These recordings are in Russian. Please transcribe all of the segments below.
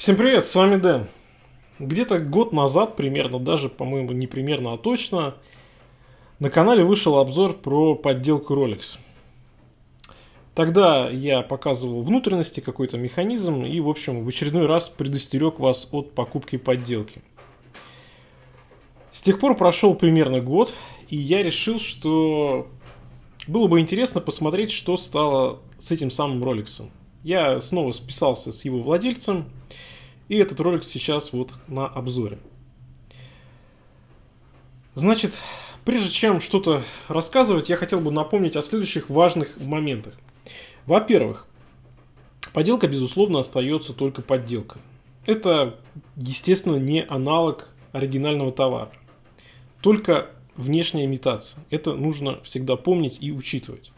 Всем привет, с вами Дэн. Где-то год назад, примерно, даже, по-моему, не примерно, а точно, на канале вышел обзор про подделку Rolex. Тогда я показывал внутренности, какой-то механизм и, в общем, в очередной раз предостерег вас от покупки подделки. С тех пор прошел примерно год, и я решил, что было бы интересно посмотреть, что стало с этим самым Роликсом. Я снова списался с его владельцем, и этот ролик сейчас вот на обзоре. Значит, прежде чем что-то рассказывать, я хотел бы напомнить о следующих важных моментах. Во-первых, подделка, безусловно, остается только подделкой. Это, естественно, не аналог оригинального товара. Только внешняя имитация. Это нужно всегда помнить и учитывать.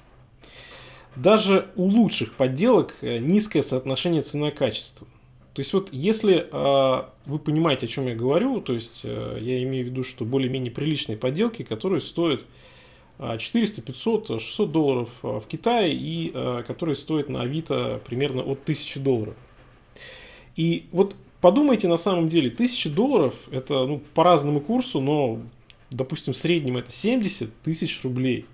Даже у лучших подделок э, низкое соотношение цена-качество. То есть вот если э, вы понимаете, о чем я говорю, то есть э, я имею в виду, что более-менее приличные подделки, которые стоят 400, 500, 600 долларов э, в Китае и э, которые стоят на Авито примерно от 1000 долларов. И вот подумайте на самом деле, 1000 долларов это ну, по разному курсу, но допустим в среднем это 70 тысяч рублей.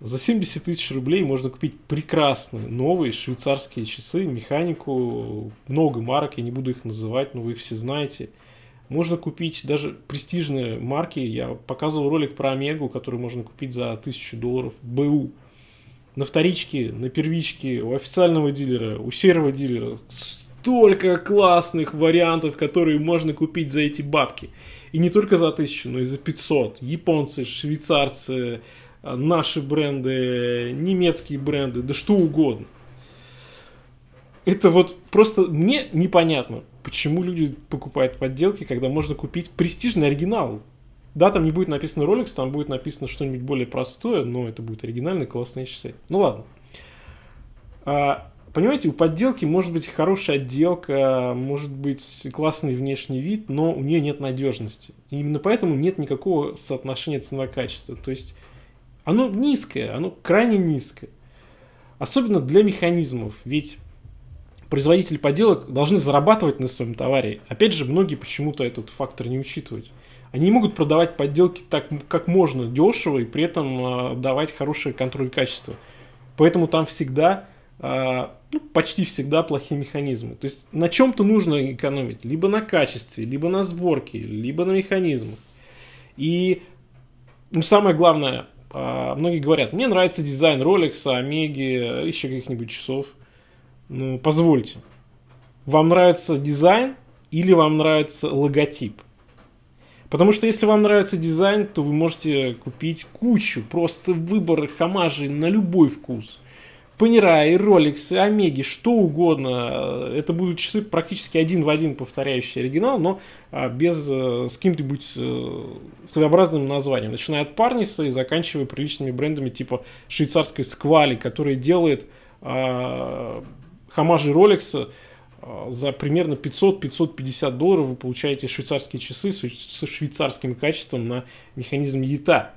За 70 тысяч рублей можно купить прекрасные новые швейцарские часы, механику, много марок, я не буду их называть, но вы их все знаете. Можно купить даже престижные марки. Я показывал ролик про Омегу, который можно купить за 1000 долларов. БУ. На вторичке, на первичке, у официального дилера, у серого дилера. Столько классных вариантов, которые можно купить за эти бабки. И не только за 1000, но и за 500. Японцы, швейцарцы, наши бренды, немецкие бренды, да что угодно. Это вот просто мне непонятно, почему люди покупают подделки, когда можно купить престижный оригинал. Да, там не будет написано Rolex, там будет написано что-нибудь более простое, но это будет оригинальные классные часы. Ну ладно. А, понимаете, у подделки может быть хорошая отделка, может быть классный внешний вид, но у нее нет надежности. И именно поэтому нет никакого соотношения цена-качество. То есть оно низкое, оно крайне низкое. Особенно для механизмов, ведь производители поделок должны зарабатывать на своем товаре. Опять же, многие почему-то этот фактор не учитывают. Они не могут продавать подделки так, как можно дешево и при этом э, давать хороший контроль качества. Поэтому там всегда, э, ну, почти всегда плохие механизмы. То есть на чем-то нужно экономить. Либо на качестве, либо на сборке, либо на механизмах. И ну, самое главное, многие говорят, мне нравится дизайн Rolex, Омеги, еще каких-нибудь часов. Ну, позвольте. Вам нравится дизайн или вам нравится логотип? Потому что если вам нравится дизайн, то вы можете купить кучу, просто выбор хамажей на любой вкус. Панера, Rolex, Омеги, что угодно. Это будут часы практически один в один повторяющие оригинал, но а, без э, с каким-нибудь э, своеобразным названием. Начиная от Парниса и заканчивая приличными брендами типа швейцарской Сквали, который делает а, хамажи Rolex а, за примерно 500-550 долларов вы получаете швейцарские часы с швейцарским качеством на механизм ЯТА.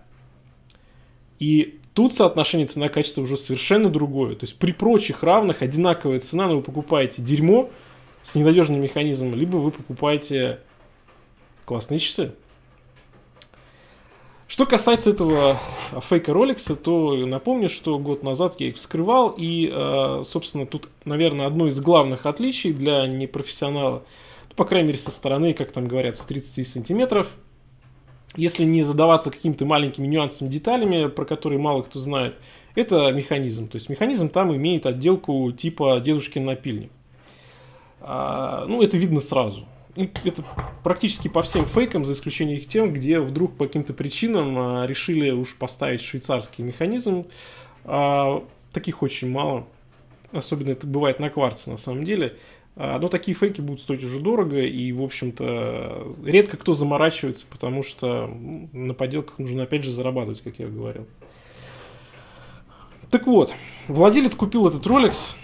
И Тут соотношение цена-качество уже совершенно другое. То есть при прочих равных одинаковая цена, но вы покупаете дерьмо с ненадежным механизмом, либо вы покупаете классные часы. Что касается этого фейка Rolex, то напомню, что год назад я их вскрывал, и, э, собственно, тут, наверное, одно из главных отличий для непрофессионала, по крайней мере, со стороны, как там говорят, с 30 сантиметров, если не задаваться какими-то маленькими нюансами, деталями, про которые мало кто знает, это механизм. То есть механизм там имеет отделку типа дедушкин напильник. А, ну, это видно сразу. И это практически по всем фейкам, за исключением их тем, где вдруг по каким-то причинам а, решили уж поставить швейцарский механизм. А, таких очень мало. Особенно это бывает на кварце на самом деле. А, но такие фейки будут стоить уже дорого, и, в общем-то, редко кто заморачивается, потому что на подделках нужно, опять же, зарабатывать, как я говорил. Так вот, владелец купил этот Rolex.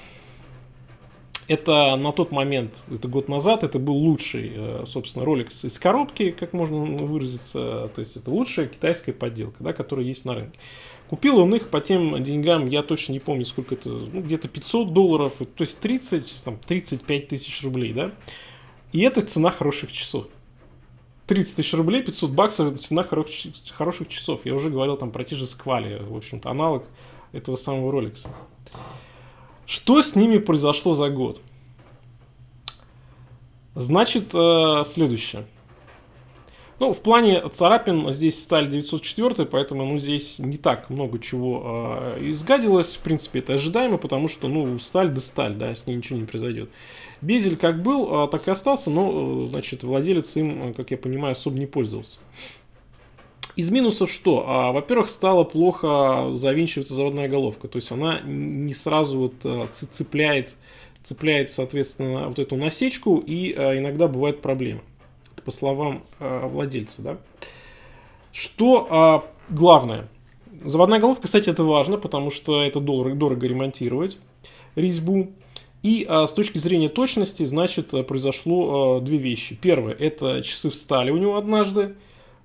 Это на тот момент, это год назад, это был лучший, э, собственно, Rolex из коробки, как можно выразиться. То есть это лучшая китайская подделка, да, которая есть на рынке. Купил он их по тем деньгам, я точно не помню, сколько это, ну, где-то 500 долларов, то есть 30, там, 35 тысяч рублей, да. И это цена хороших часов. 30 тысяч рублей, 500 баксов – это цена хороших, хороших часов. Я уже говорил там про те же сквали, в общем-то, аналог этого самого Rolex. Что с ними произошло за год? Значит, э, следующее. Ну, в плане царапин здесь сталь 904, поэтому, ну, здесь не так много чего э, изгадилось. В принципе, это ожидаемо, потому что, ну, сталь да сталь, да, с ней ничего не произойдет. Безель как был, э, так и остался, но, значит, владелец им, как я понимаю, особо не пользовался. Из минусов что? А, во-первых, стало плохо завинчиваться заводная головка. То есть она не сразу вот а, цепляет, цепляет, соответственно, вот эту насечку, и а, иногда бывают проблемы по словам э, владельца. Да? Что э, главное? Заводная головка, кстати, это важно, потому что это дорого, дорого ремонтировать резьбу. И э, с точки зрения точности, значит, произошло э, две вещи. Первое, это часы встали у него однажды.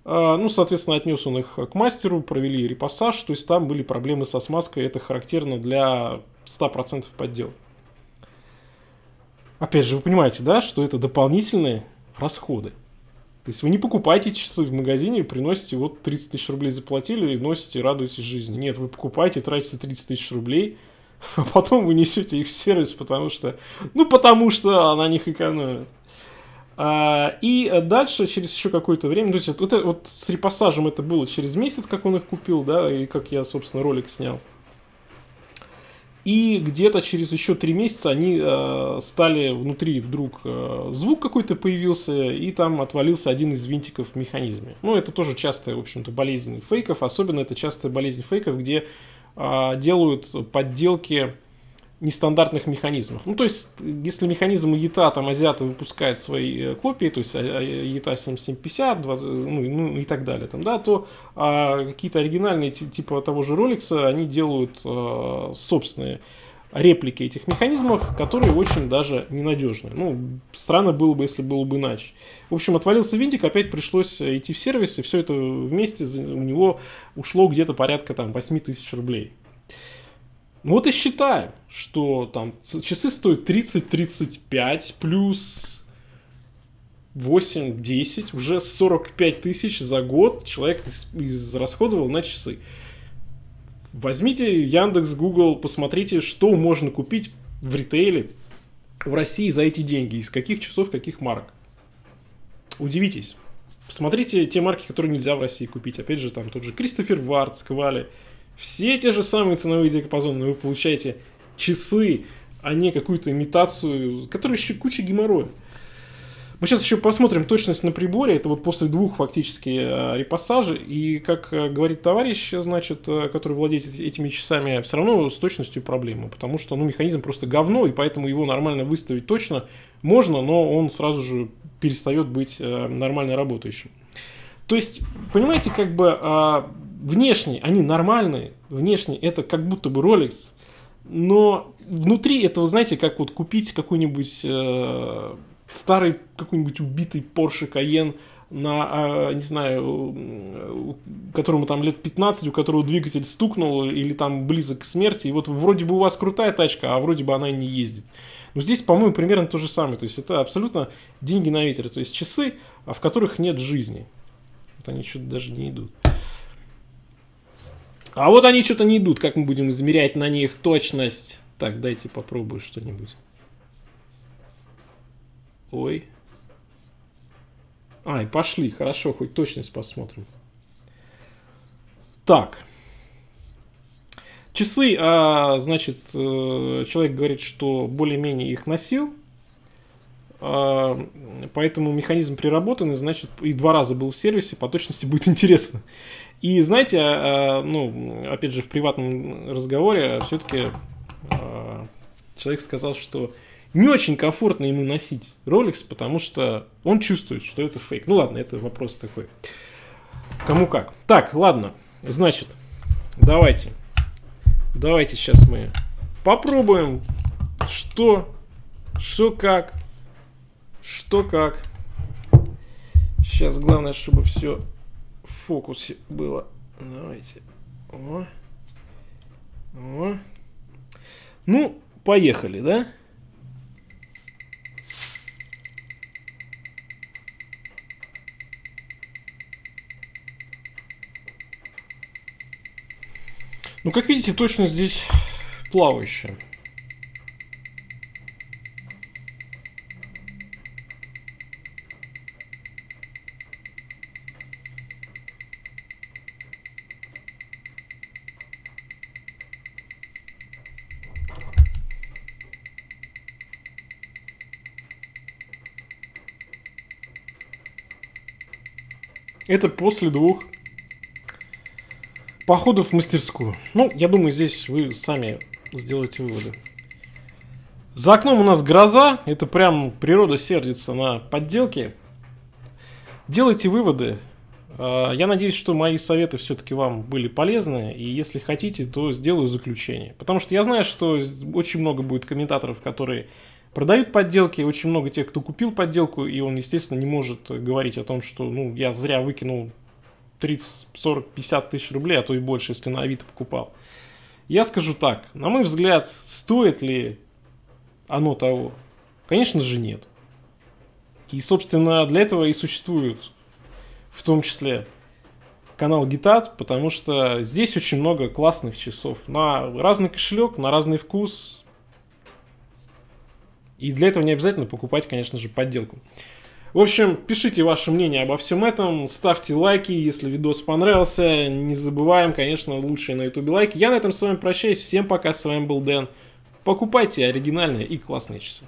Э, ну, соответственно, отнес он их к мастеру, провели репассаж, то есть там были проблемы со смазкой, это характерно для 100% поддел. Опять же, вы понимаете, да, что это дополнительные расходы. То есть вы не покупаете часы в магазине, приносите, вот 30 тысяч рублей заплатили и носите, радуетесь жизни. Нет, вы покупаете, тратите 30 тысяч рублей, а потом вы несете их в сервис, потому что, ну, потому что на них экономят. А, и дальше, через еще какое-то время, то есть это, вот с репассажем это было через месяц, как он их купил, да, и как я, собственно, ролик снял. И где-то через еще три месяца они э, стали внутри вдруг э, звук какой-то появился, и там отвалился один из винтиков в механизме. Ну, это тоже частая, в общем-то, болезнь фейков. Особенно это частая болезнь фейков, где э, делают подделки нестандартных механизмов. Ну, то есть, если механизм ЕТА, там, азиаты выпускают свои э, копии, то есть, ЕТА 7750, 20, ну, ну, и так далее, там, да, то а, какие-то оригинальные, типа того же Rolex, они делают а, собственные реплики этих механизмов, которые очень даже ненадежные. Ну, странно было бы, если было бы иначе. В общем, отвалился винтик, опять пришлось идти в сервис, и все это вместе у него ушло где-то порядка там 8 тысяч рублей. Ну вот и считаем, что там часы стоят 30-35 плюс 8-10, уже 45 тысяч за год человек израсходовал на часы. Возьмите Яндекс, Google, посмотрите, что можно купить в ритейле в России за эти деньги, из каких часов, каких марок. Удивитесь. Посмотрите те марки, которые нельзя в России купить. Опять же, там тот же Кристофер Вард, Сквали. Все те же самые ценовые диапазоны, но вы получаете часы, а не какую-то имитацию, которая еще куча геморроя. Мы сейчас еще посмотрим точность на приборе. Это вот после двух фактически э, репассажей. И, как э, говорит товарищ, значит, э, который владеет этими часами, все равно с точностью проблема. Потому что ну, механизм просто говно, и поэтому его нормально выставить точно можно, но он сразу же перестает быть нормально работающим. То есть, понимаете, как бы а, внешне они нормальные, внешне это как будто бы Rolex, но внутри этого, знаете, как вот купить какой-нибудь э, старый, какой-нибудь убитый Porsche Cayenne на, э, не знаю, которому там лет 15, у которого двигатель стукнул или там близок к смерти, и вот вроде бы у вас крутая тачка, а вроде бы она и не ездит. Но здесь, по-моему, примерно то же самое. То есть это абсолютно деньги на ветер. То есть часы, в которых нет жизни. Вот они что-то даже не идут. А вот они что-то не идут. Как мы будем измерять на них точность? Так, дайте попробую что-нибудь. Ой. Ай, пошли. Хорошо, хоть точность посмотрим. Так. Часы, а, значит, э, человек говорит, что более-менее их носил. А, поэтому механизм приработанный, значит, и два раза был в сервисе, по точности будет интересно. И знаете, а, а, ну, опять же, в приватном разговоре все-таки человек сказал, что не очень комфортно ему носить Rolex, потому что он чувствует, что это фейк. Ну ладно, это вопрос такой. Кому как. Так, ладно. Значит, давайте. Давайте сейчас мы попробуем, что, что как, что как. Сейчас главное, чтобы все в фокусе было. Давайте. О. О. Ну, поехали, да? Ну, как видите, точно здесь плавающая. Это после двух походов в мастерскую. Ну, я думаю, здесь вы сами сделаете выводы. За окном у нас гроза. Это прям природа сердится на подделки. Делайте выводы. А, я надеюсь, что мои советы все-таки вам были полезны. И если хотите, то сделаю заключение. Потому что я знаю, что очень много будет комментаторов, которые продают подделки, очень много тех, кто купил подделку, и он, естественно, не может говорить о том, что ну, я зря выкинул 30, 40, 50 тысяч рублей, а то и больше, если на Авито покупал. Я скажу так, на мой взгляд, стоит ли оно того? Конечно же нет. И, собственно, для этого и существует в том числе канал Гитат, потому что здесь очень много классных часов на разный кошелек, на разный вкус, и для этого не обязательно покупать, конечно же, подделку. В общем, пишите ваше мнение обо всем этом, ставьте лайки, если видос понравился. Не забываем, конечно, лучшие на ютубе лайки. Я на этом с вами прощаюсь. Всем пока, с вами был Дэн. Покупайте оригинальные и классные часы.